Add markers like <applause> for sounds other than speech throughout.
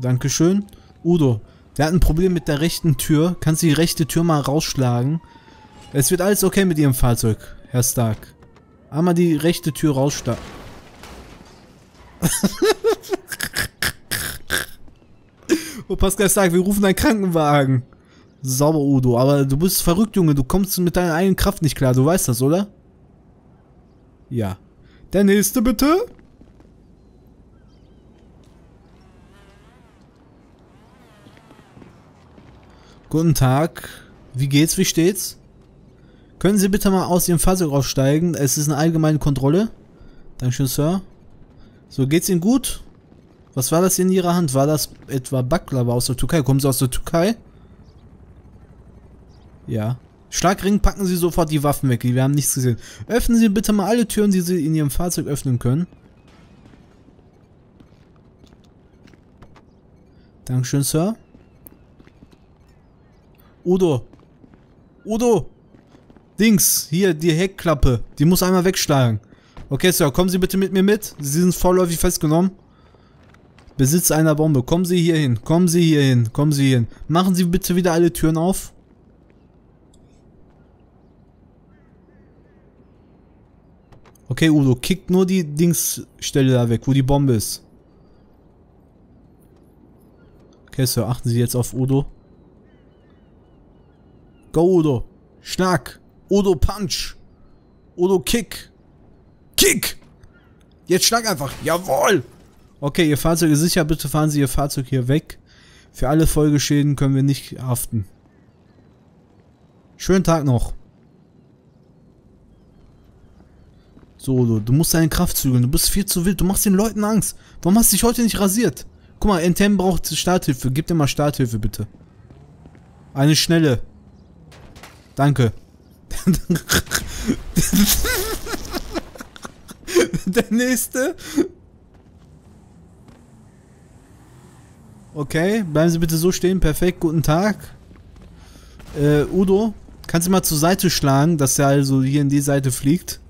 Dankeschön. Udo, der hat ein Problem mit der rechten Tür. Kannst du die rechte Tür mal rausschlagen? Es wird alles okay mit Ihrem Fahrzeug, Herr Stark. Einmal die rechte Tür rausschlagen. <laughs> oh, Pascal Stark, wir rufen einen Krankenwagen. Sauber, Udo. Aber du bist verrückt, Junge. Du kommst mit deiner eigenen Kraft nicht klar. Du weißt das, oder? Ja. Der nächste, bitte. Guten Tag. Wie geht's? Wie steht's? Können Sie bitte mal aus Ihrem Fahrzeug aussteigen? Es ist eine allgemeine Kontrolle. Dankeschön, Sir. So, geht's Ihnen gut? Was war das in Ihrer Hand? War das etwa Baklava aus der Türkei? Kommen Sie aus der Türkei? Ja. Schlagring, packen Sie sofort die Waffen weg. Wir haben nichts gesehen. Öffnen Sie bitte mal alle Türen, die Sie in Ihrem Fahrzeug öffnen können. Dankeschön, Sir. Udo. Udo. Dings. Hier, die Heckklappe. Die muss einmal wegschlagen. Okay, Sir, kommen Sie bitte mit mir mit. Sie sind vorläufig festgenommen. Besitz einer Bombe. Kommen Sie hier hin. Kommen Sie hier hin. Kommen Sie hier hin. Machen Sie bitte wieder alle Türen auf. Okay, Udo, kickt nur die Dingsstelle da weg, wo die Bombe ist. Okay, Sir, achten Sie jetzt auf Udo. Go, Udo. Schlag. Udo, Punch. Udo, Kick. Kick! Jetzt schlag einfach. Jawohl! Okay, Ihr Fahrzeug ist sicher. Bitte fahren Sie Ihr Fahrzeug hier weg. Für alle Folgeschäden können wir nicht haften. Schönen Tag noch. So, du, du musst deine Kraft zügeln. Du bist viel zu wild. Du machst den Leuten Angst. Warum hast du dich heute nicht rasiert? Guck mal, NTM braucht Starthilfe. Gib dir mal Starthilfe, bitte. Eine schnelle. Danke. Der nächste. Okay, bleiben Sie bitte so stehen. Perfekt, guten Tag. Äh, Udo, kannst du mal zur Seite schlagen, dass er also hier in die Seite fliegt?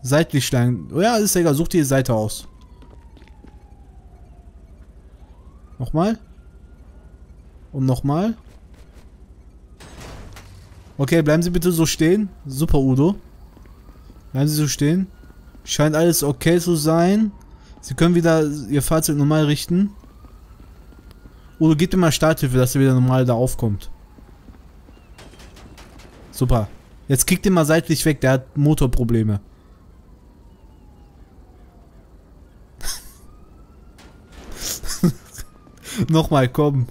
Seitlich schlagen. Oh ja, ist egal. Such dir die Seite aus. Nochmal. Und nochmal. Okay, bleiben Sie bitte so stehen. Super, Udo. Bleiben Sie so stehen. Scheint alles okay zu sein. Sie können wieder Ihr Fahrzeug normal richten. Udo, gib dir mal Starthilfe, dass er wieder normal da aufkommt. Super. Jetzt kickt ihn mal seitlich weg, der hat Motorprobleme. <laughs> Nochmal, komm.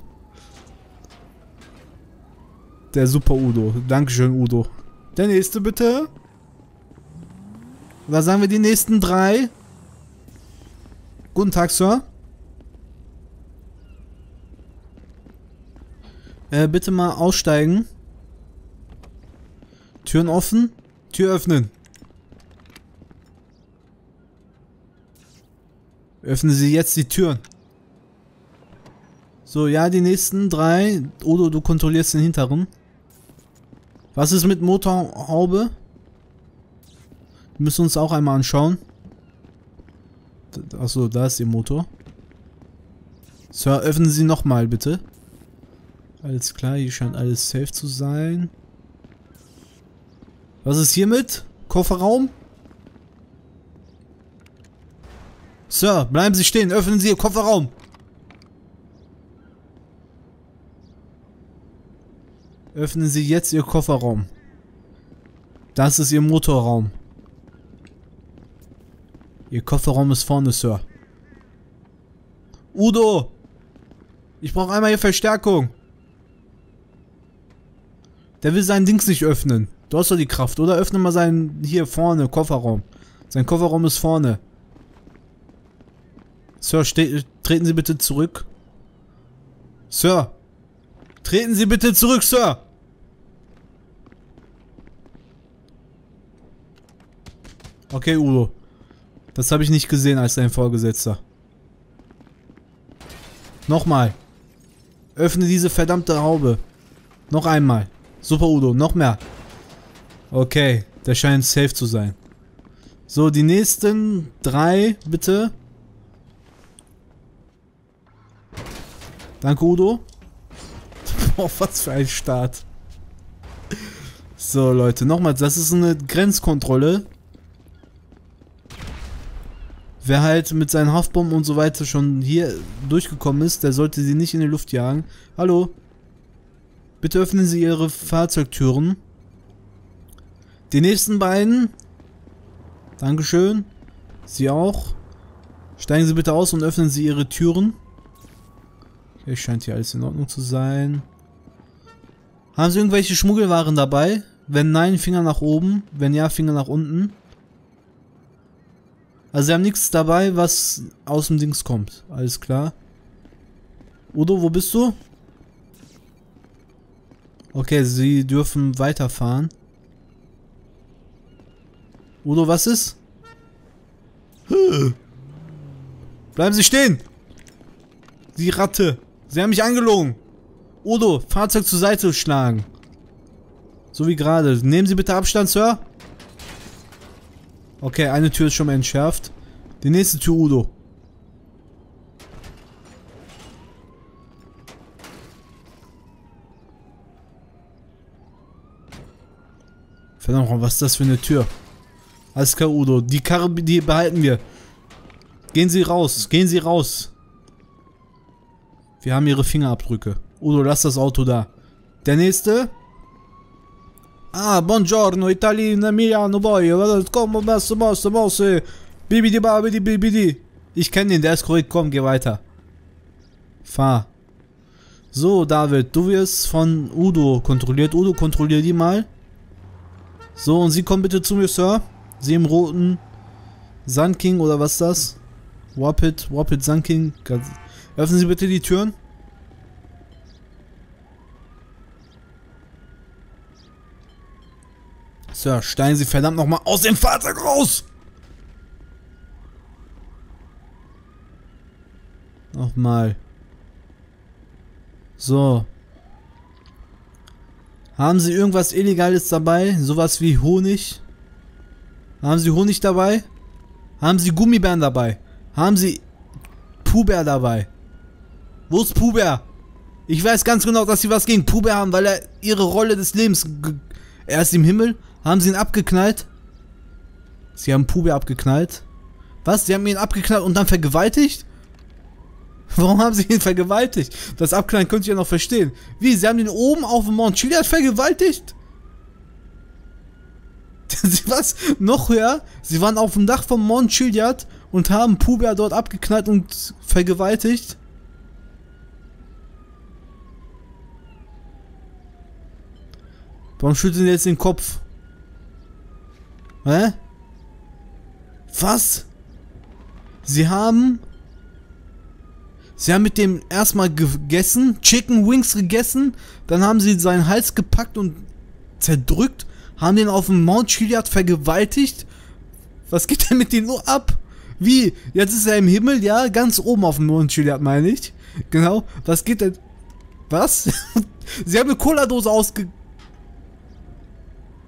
Der Super Udo. Dankeschön, Udo. Der nächste bitte. Was sagen wir die nächsten drei? Guten Tag, Sir. Äh, bitte mal aussteigen. Türen offen. Tür öffnen. Öffnen Sie jetzt die Türen. So, ja, die nächsten drei. Odo, du kontrollierst den hinteren. Was ist mit Motorhaube? Wir müssen uns auch einmal anschauen. Achso, da ist Ihr Motor. Sir, öffnen Sie nochmal, bitte. Alles klar, hier scheint alles safe zu sein. Was ist hiermit? Kofferraum? Sir, bleiben Sie stehen, öffnen Sie Ihr Kofferraum. Öffnen Sie jetzt Ihr Kofferraum. Das ist Ihr Motorraum. Ihr Kofferraum ist vorne, Sir. Udo! Ich brauche einmal hier Verstärkung. Der will seinen Dings nicht öffnen. Du hast doch die Kraft, oder? Öffne mal seinen hier vorne Kofferraum. Sein Kofferraum ist vorne. Sir, treten Sie bitte zurück. Sir. Treten Sie bitte zurück, Sir. Okay, Udo. Das habe ich nicht gesehen als dein Vorgesetzter. Nochmal. Öffne diese verdammte Haube. Noch einmal. Super Udo, noch mehr. Okay, der scheint safe zu sein. So, die nächsten drei, bitte. Danke, Udo. <laughs> Boah, was für ein Start. So, Leute, nochmals, das ist eine Grenzkontrolle. Wer halt mit seinen Haftbomben und so weiter schon hier durchgekommen ist, der sollte sie nicht in die Luft jagen. Hallo? Bitte öffnen Sie Ihre Fahrzeugtüren. Die nächsten beiden. Dankeschön. Sie auch. Steigen Sie bitte aus und öffnen Sie Ihre Türen. Okay, scheint hier alles in Ordnung zu sein. Haben Sie irgendwelche Schmuggelwaren dabei? Wenn nein, Finger nach oben. Wenn ja, Finger nach unten. Also sie haben nichts dabei, was aus dem Dings kommt. Alles klar. Udo, wo bist du? Okay, sie dürfen weiterfahren. Udo, was ist? Bleiben Sie stehen! Die Ratte. Sie haben mich angelogen. Udo, Fahrzeug zur Seite schlagen. So wie gerade. Nehmen Sie bitte Abstand, Sir. Okay, eine Tür ist schon mal entschärft. Die nächste Tür, Udo. Verdammt, was ist das für eine Tür? Alles klar, Udo. Die Karre, die behalten wir. Gehen Sie raus. Gehen Sie raus. Wir haben Ihre Fingerabdrücke. Udo, lass das Auto da. Der nächste. Ah, buongiorno, Italien, Milano, voglio, come basso, basso, basso, bibidi, babidi, bibidi. Ich kenne den, der ist korrekt, komm, geh weiter. Fahr. So, David, du wirst von Udo kontrolliert. Udo, kontrollier die mal. So, und Sie kommen bitte zu mir, Sir. Sie im roten Sun King oder was ist das? Wapit, Wapit Sun King. Öffnen Sie bitte die Türen. Sir, steigen Sie verdammt nochmal aus dem Fahrzeug raus! Nochmal. So. Haben Sie irgendwas Illegales dabei? Sowas wie Honig? Haben Sie Honig dabei? Haben Sie Gummibären dabei? Haben Sie Puber dabei? Wo ist Puber? Ich weiß ganz genau, dass Sie was gegen Puber haben, weil er ihre Rolle des Lebens... Er ist im Himmel haben sie ihn abgeknallt? Sie haben Pube abgeknallt? Was? Sie haben ihn abgeknallt und dann vergewaltigt? Warum haben sie ihn vergewaltigt? Das Abknallen könnte ich ja noch verstehen. Wie? Sie haben ihn oben auf dem Mount Chiliad vergewaltigt? <laughs> Was? Noch höher? Sie waren auf dem Dach vom Mount Chiliad und haben Pubia dort abgeknallt und vergewaltigt? Warum schütteln sie jetzt den Kopf? Hä? Was? Sie haben... Sie haben mit dem erstmal gegessen, Chicken Wings gegessen, dann haben sie seinen Hals gepackt und zerdrückt, haben den auf dem Mount Chiliad vergewaltigt. Was geht denn mit denen nur ab? Wie? Jetzt ist er im Himmel, ja, ganz oben auf dem Mount Chiliad, meine ich. Genau. Was geht denn? Was? <laughs> sie haben eine Cola-Dose ausge...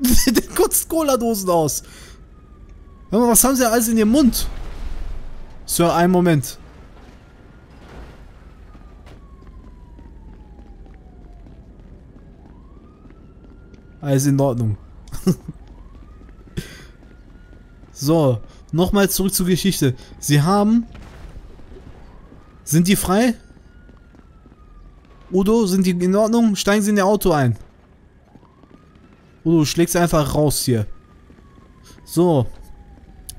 <laughs> Der kotzt Cola-Dosen aus. Hör mal, was haben sie alles in ihrem Mund? Sir, einen Moment. Alles in Ordnung. <laughs> so, nochmal zurück zur Geschichte. Sie haben... Sind die frei? Udo, sind die in Ordnung? Steigen Sie in Ihr Auto ein. Oh, du schlägst einfach raus hier. So.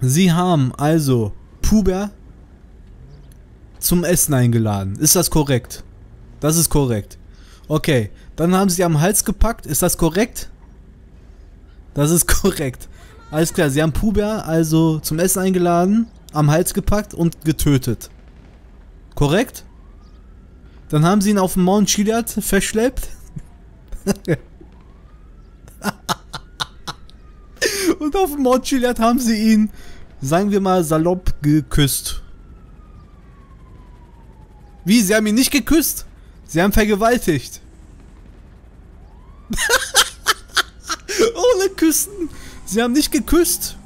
Sie haben also Puber zum Essen eingeladen. Ist das korrekt? Das ist korrekt. Okay. Dann haben sie am Hals gepackt. Ist das korrekt? Das ist <laughs> korrekt. Alles klar. Sie haben Puber also zum Essen eingeladen, am Hals gepackt und getötet. Korrekt? Dann haben sie ihn auf dem Mount Chiliad verschleppt. <laughs> Und auf dem Chiliad haben sie ihn, sagen wir mal, salopp geküsst. Wie? Sie haben ihn nicht geküsst? Sie haben vergewaltigt. <laughs> Ohne Küssen. Sie haben nicht geküsst.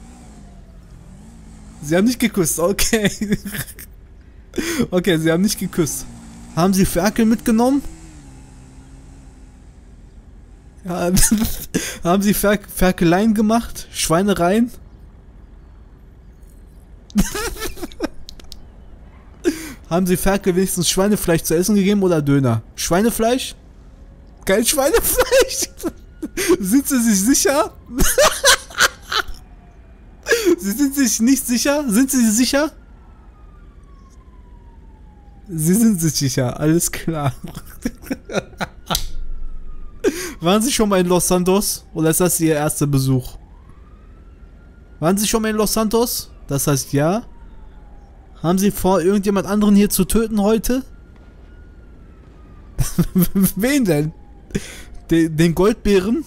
Sie haben nicht geküsst, okay. <laughs> okay, sie haben nicht geküsst. Haben Sie Ferkel mitgenommen? <laughs> Haben Sie Fer Ferkeleien gemacht? Schweinereien? <laughs> haben Sie Ferkel wenigstens Schweinefleisch zu essen gegeben oder Döner? Schweinefleisch? Kein Schweinefleisch? <laughs> Sind Sie sich sicher? Sie sind sich nicht sicher? Sind Sie sicher? Sie sind sich sicher, alles klar. Waren Sie schon mal in Los Santos? Oder ist das Ihr erster Besuch? Waren Sie schon mal in Los Santos? Das heißt ja. Haben Sie vor, irgendjemand anderen hier zu töten heute? <laughs> Wen denn? Den, den Goldbären?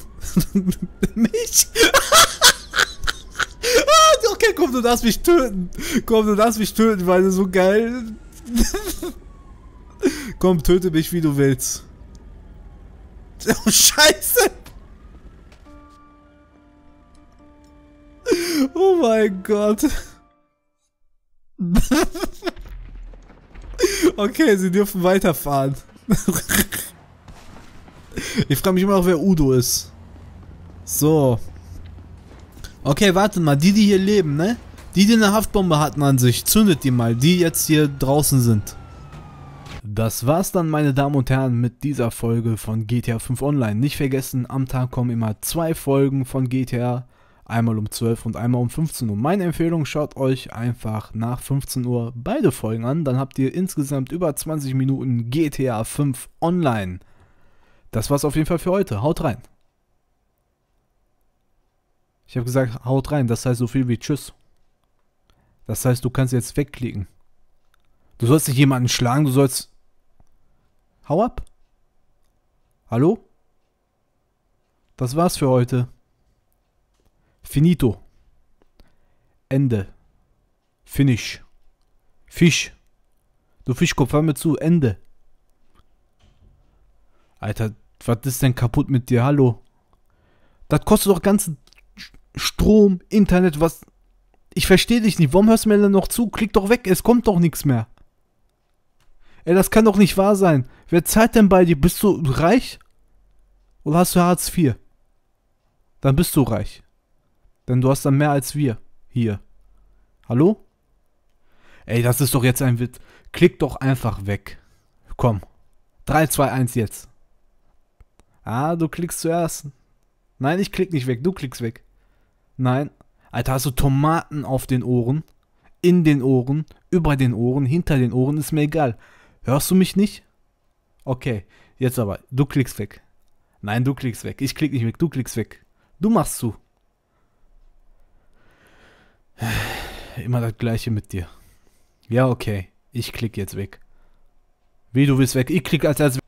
<laughs> Mich? <laughs> Ah, okay, komm, du darfst mich töten. Komm, du darfst mich töten, weil du so geil. komm, töte mich, wie du willst. Oh, Scheiße. Oh mein Gott. okay, sie dürfen weiterfahren. ich frage mich immer noch, wer Udo ist. So. Okay, warte mal. Die, die hier leben, ne? Die, die eine Haftbombe hatten an sich, zündet die mal. Die jetzt hier draußen sind. Das war's dann, meine Damen und Herren, mit dieser Folge von GTA 5 Online. Nicht vergessen, am Tag kommen immer zwei Folgen von GTA. Einmal um 12 und einmal um 15 Uhr. Meine Empfehlung, schaut euch einfach nach 15 Uhr beide Folgen an. Dann habt ihr insgesamt über 20 Minuten GTA 5 Online. Das war's auf jeden Fall für heute. Haut rein. Ich habe gesagt, haut rein. Das heißt so viel wie Tschüss. Das heißt, du kannst jetzt wegklicken. Du sollst nicht jemanden schlagen, du sollst... Hau ab. Hallo? Das war's für heute. Finito. Ende. Finish. Fisch. Du Fischkopf, hör mir zu. Ende. Alter, was ist denn kaputt mit dir? Hallo? Das kostet doch ganzen Strom, Internet, was. Ich verstehe dich nicht. Warum hörst du mir denn noch zu? Klick doch weg, es kommt doch nichts mehr. Ey, das kann doch nicht wahr sein. Wer zahlt denn bei dir? Bist du reich? Oder hast du Hartz IV? Dann bist du reich. Denn du hast dann mehr als wir. Hier. Hallo? Ey, das ist doch jetzt ein Witz. Klick doch einfach weg. Komm. 3, 2, 1 jetzt. Ah, du klickst zuerst. Nein, ich klick nicht weg. Du klickst weg. Nein. Alter, hast du Tomaten auf den Ohren? In den Ohren? Über den Ohren? Hinter den Ohren? Ist mir egal. Hörst du mich nicht? Okay, jetzt aber. Du klickst weg. Nein, du klickst weg. Ich klick nicht weg. Du klickst weg. Du machst zu. <sighs> Immer das gleiche mit dir. Ja, okay. Ich klick jetzt weg. Wie, du willst weg? Ich klick als erstes